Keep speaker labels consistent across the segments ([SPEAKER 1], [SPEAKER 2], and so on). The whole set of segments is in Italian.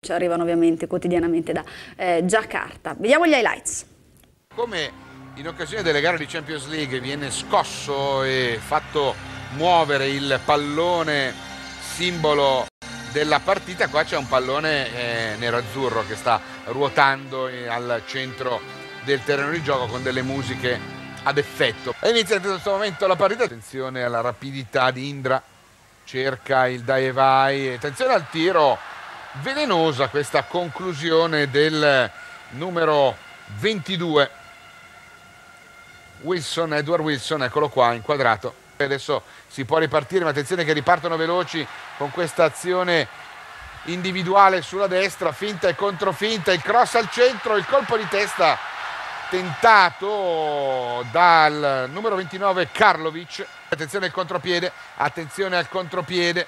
[SPEAKER 1] ci arrivano ovviamente quotidianamente da eh, Giacarta. Vediamo gli highlights.
[SPEAKER 2] Come in occasione delle gare di Champions League viene scosso e fatto muovere il pallone simbolo della partita, qua c'è un pallone eh, nerazzurro che sta ruotando eh, al centro del terreno di gioco con delle musiche ad effetto. E inizia in questo momento la partita, attenzione alla rapidità di Indra, cerca il dai e vai, attenzione al tiro velenosa questa conclusione del numero 22 Wilson, Edward Wilson, eccolo qua inquadrato. Adesso si può ripartire ma attenzione che ripartono veloci con questa azione individuale sulla destra finta e controfinta il cross al centro il colpo di testa tentato dal numero 29 Karlovic attenzione al contropiede attenzione al contropiede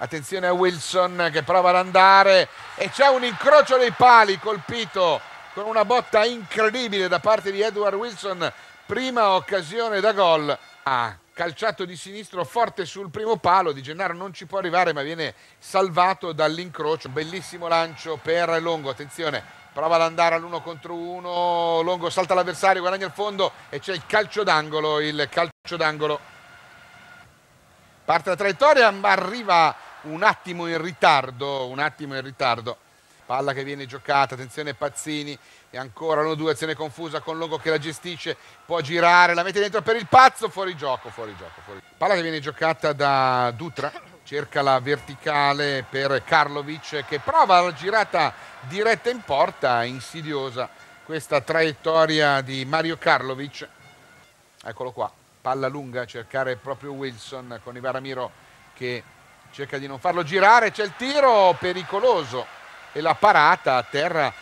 [SPEAKER 2] Attenzione a Wilson che prova ad andare e c'è un incrocio dei pali colpito con una botta incredibile da parte di Edward Wilson. Prima occasione da gol. Ah, calciato di sinistro forte sul primo palo. Di Gennaro non ci può arrivare ma viene salvato dall'incrocio. Bellissimo lancio per Longo. Attenzione, prova ad andare all'uno contro uno. Longo salta l'avversario, guadagna il fondo e c'è il calcio d'angolo. Il calcio d'angolo. Parte la traiettoria, ma arriva un attimo in ritardo, un attimo in ritardo. Palla che viene giocata, attenzione Pazzini, e ancora l'1-2, azione confusa con Longo che la gestisce, può girare, la mette dentro per il pazzo, fuori gioco, fuori gioco. Fuori. Palla che viene giocata da Dutra, cerca la verticale per Karlovic che prova la girata diretta in porta, insidiosa questa traiettoria di Mario Karlovic. Eccolo qua, palla lunga, cercare proprio Wilson con Ivaramiro che cerca di non farlo girare, c'è il tiro pericoloso e la parata a terra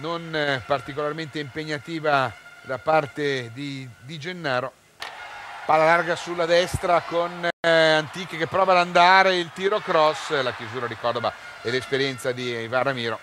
[SPEAKER 2] non eh, particolarmente impegnativa da parte di, di Gennaro. Palla larga sulla destra con eh, Antiche che prova ad andare, il tiro cross, la chiusura di Cordova e l'esperienza di Ivan Ramiro.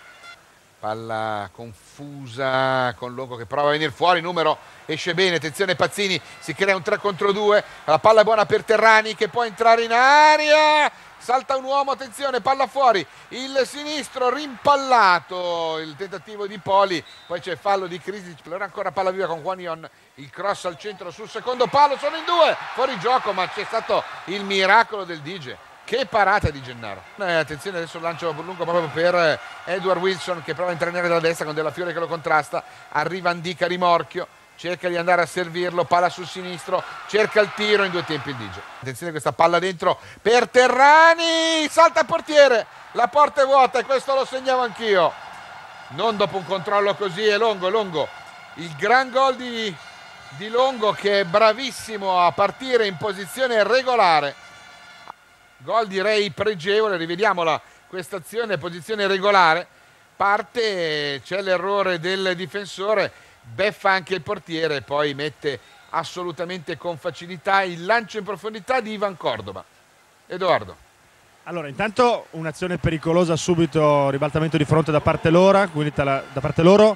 [SPEAKER 2] Palla confusa con Longo che prova a venire fuori, numero esce bene, attenzione Pazzini, si crea un 3 contro 2, la palla è buona per Terrani che può entrare in aria, salta un uomo, attenzione, palla fuori, il sinistro rimpallato, il tentativo di Poli, poi c'è fallo di Krisic, allora ancora palla viva con Guanion, il cross al centro sul secondo palo, sono in due, fuori gioco, ma c'è stato il miracolo del DJ. Che parata di Gennaro. Eh, attenzione adesso lancio lungo proprio per eh, Edward Wilson che prova a intrenare dalla destra con Della Fiore che lo contrasta. Arriva Andica rimorchio cerca di andare a servirlo, palla sul sinistro, cerca il tiro in due tempi il Digio. Attenzione questa palla dentro per Terrani, salta il portiere, la porta è vuota e questo lo segnavo anch'io. Non dopo un controllo così, è Longo, Longo. Il gran gol di, di Longo che è bravissimo a partire in posizione regolare. Gol direi pregevole, rivediamola questa azione, posizione regolare. Parte, c'è l'errore del difensore beffa anche il portiere e poi mette assolutamente con facilità il lancio in profondità di Ivan Cordova. Edoardo.
[SPEAKER 3] Allora, intanto un'azione pericolosa subito, ribaltamento di fronte da parte loro, quindi da parte loro.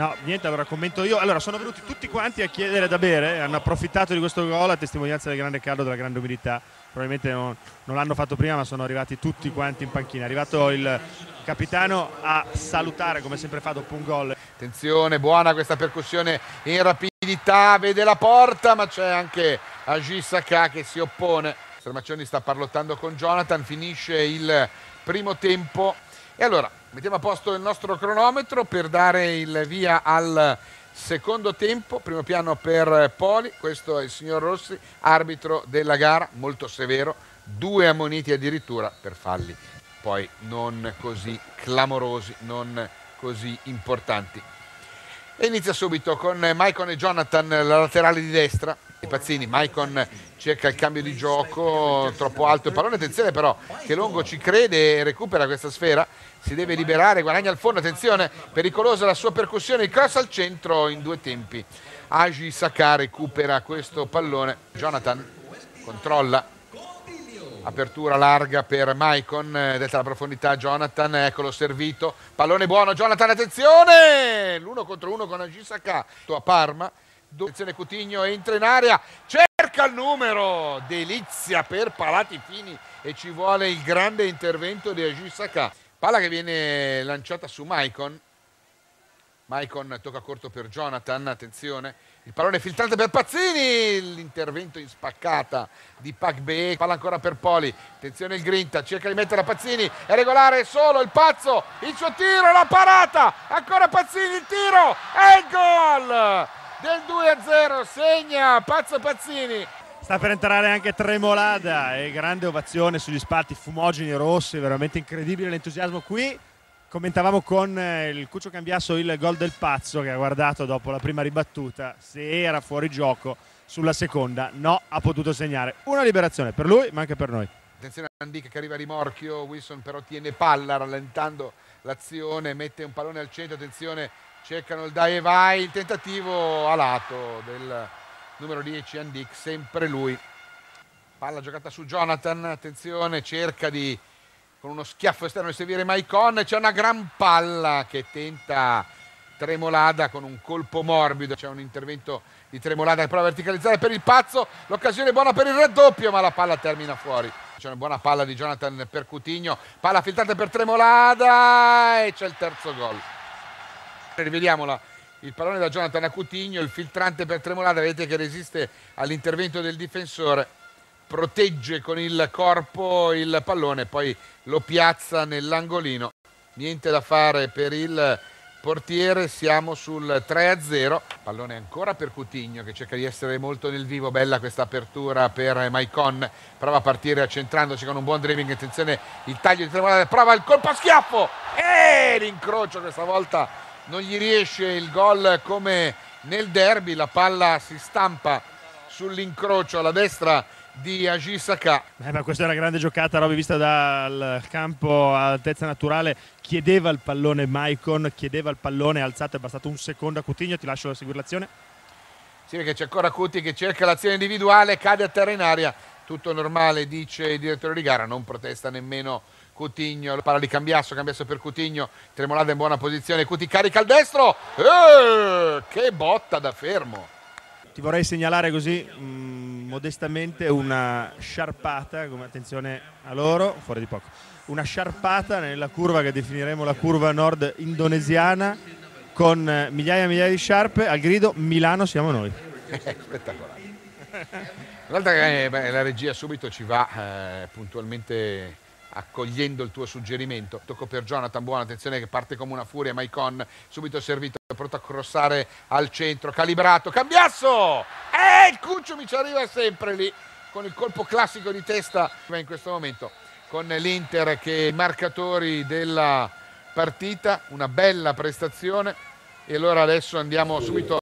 [SPEAKER 3] No, niente, allora commento io. Allora, sono venuti tutti quanti a chiedere da bere, hanno approfittato di questo gol a testimonianza del grande caldo, della grande umidità. Probabilmente non, non l'hanno fatto prima, ma sono arrivati tutti quanti in panchina. È arrivato il capitano a salutare come sempre fa dopo un gol.
[SPEAKER 2] Attenzione, buona questa percussione in rapidità, vede la porta, ma c'è anche Agi Saka che si oppone. Sermaccioni sta parlottando con Jonathan, finisce il primo tempo. E allora, mettiamo a posto il nostro cronometro per dare il via al secondo tempo. Primo piano per Poli, questo è il signor Rossi, arbitro della gara, molto severo, due ammoniti addirittura per falli poi non così clamorosi, non così importanti. E inizia subito con Maicon e Jonathan, la laterale di destra. Pazzini, Maicon cerca il cambio di gioco, troppo alto il pallone, attenzione però che Longo ci crede e recupera questa sfera, si deve liberare, guadagna il fondo, attenzione, pericolosa la sua percussione, il cross al centro in due tempi. Agi Saka recupera questo pallone, Jonathan controlla, apertura larga per Maicon, detta la profondità. Jonathan, eccolo servito, pallone buono Jonathan, attenzione, l'uno contro uno con Agisaka a Parma, attenzione Cutigno entra in area, cerca il numero, delizia per Palati Fini e ci vuole il grande intervento di Agisaka. Palla che viene lanciata su Maicon. Maicon tocca corto per Jonathan, attenzione. Il pallone filtrante per Pazzini, l'intervento in spaccata di Pagbe, palla ancora per Poli. Attenzione il Grinta, cerca di mettere a Pazzini, è regolare solo il Pazzo, il suo tiro, la parata, ancora Pazzini, il tiro il gol del 2-0, segna Pazzo Pazzini.
[SPEAKER 3] Sta per entrare anche Tremolada e grande ovazione sugli spalti fumogeni rossi, veramente incredibile l'entusiasmo qui. Commentavamo con eh, il Cuccio Cambiasso il gol del pazzo che ha guardato dopo la prima ribattuta se era fuori gioco sulla seconda, no, ha potuto segnare. Una liberazione per lui ma anche per noi.
[SPEAKER 2] Attenzione a Andic che arriva a rimorchio, Wilson però tiene palla rallentando l'azione, mette un pallone al centro, attenzione, cercano il dai e vai, il tentativo a lato del numero 10 Andic, sempre lui. Palla giocata su Jonathan, attenzione, cerca di con uno schiaffo esterno di servire Maicon, c'è una gran palla che tenta Tremolada con un colpo morbido, c'è un intervento di Tremolada che prova a verticalizzare per il pazzo, l'occasione buona per il raddoppio ma la palla termina fuori. C'è una buona palla di Jonathan per Cutigno, palla filtrata per Tremolada e c'è il terzo gol. Rivediamola, il pallone da Jonathan a Cutigno, il filtrante per Tremolada, vedete che resiste all'intervento del difensore protegge con il corpo il pallone, poi lo piazza nell'angolino. Niente da fare per il portiere, siamo sul 3-0. Pallone ancora per Cutigno che cerca di essere molto nel vivo, bella questa apertura per Maicon, prova a partire accentrandoci con un buon driving, attenzione il taglio di Tremolada, prova il colpo a schiaffo. E l'incrocio questa volta non gli riesce il gol come nel derby, la palla si stampa sull'incrocio alla destra di Agi Saka.
[SPEAKER 3] Eh, ma questa è una grande giocata, Roby, vista dal campo a altezza naturale. Chiedeva il pallone Maicon, chiedeva il pallone alzato, è bastato un secondo a Coutinho, ti lascio seguire l'azione.
[SPEAKER 2] Sì, perché c'è ancora Cuti che cerca l'azione individuale, cade a terra in aria, tutto normale, dice il direttore di gara, non protesta nemmeno Coutinho, parla di Cambiasso, Cambiasso per Coutinho, Tremolada in buona posizione, Cuti carica al destro, eh, che botta da fermo.
[SPEAKER 3] Ti vorrei segnalare così mh, mm, modestamente una sciarpata, come attenzione a loro, fuori di poco, una sciarpata nella curva che definiremo la curva nord indonesiana con migliaia e migliaia di sciarpe, al grido Milano siamo noi.
[SPEAKER 2] Spettacolare. L'altra che eh, la regia subito ci va eh, puntualmente accogliendo il tuo suggerimento. Tocco per Jonathan, buona attenzione che parte come una furia, Maicon subito servito, pronto a crossare al centro, calibrato, Cambiasso! E il Cuccio mi ci arriva sempre lì con il colpo classico di testa in questo momento con l'Inter che i marcatori della partita, una bella prestazione e allora adesso andiamo subito